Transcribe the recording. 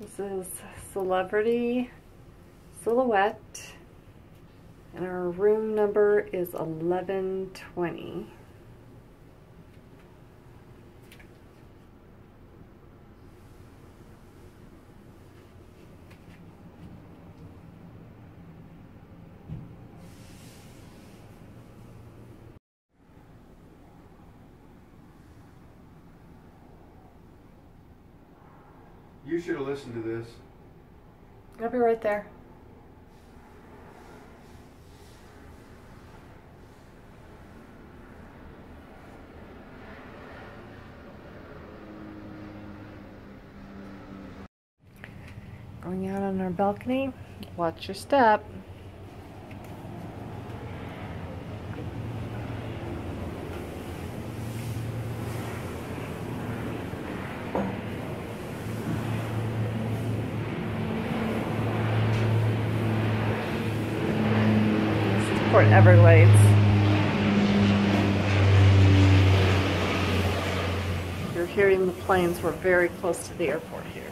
This is Celebrity Silhouette, and our room number is 1120. You should have listened to this. I'll be right there. Going out on our balcony. Watch your step. Port Everglades. You're hearing the planes. We're very close to the airport here.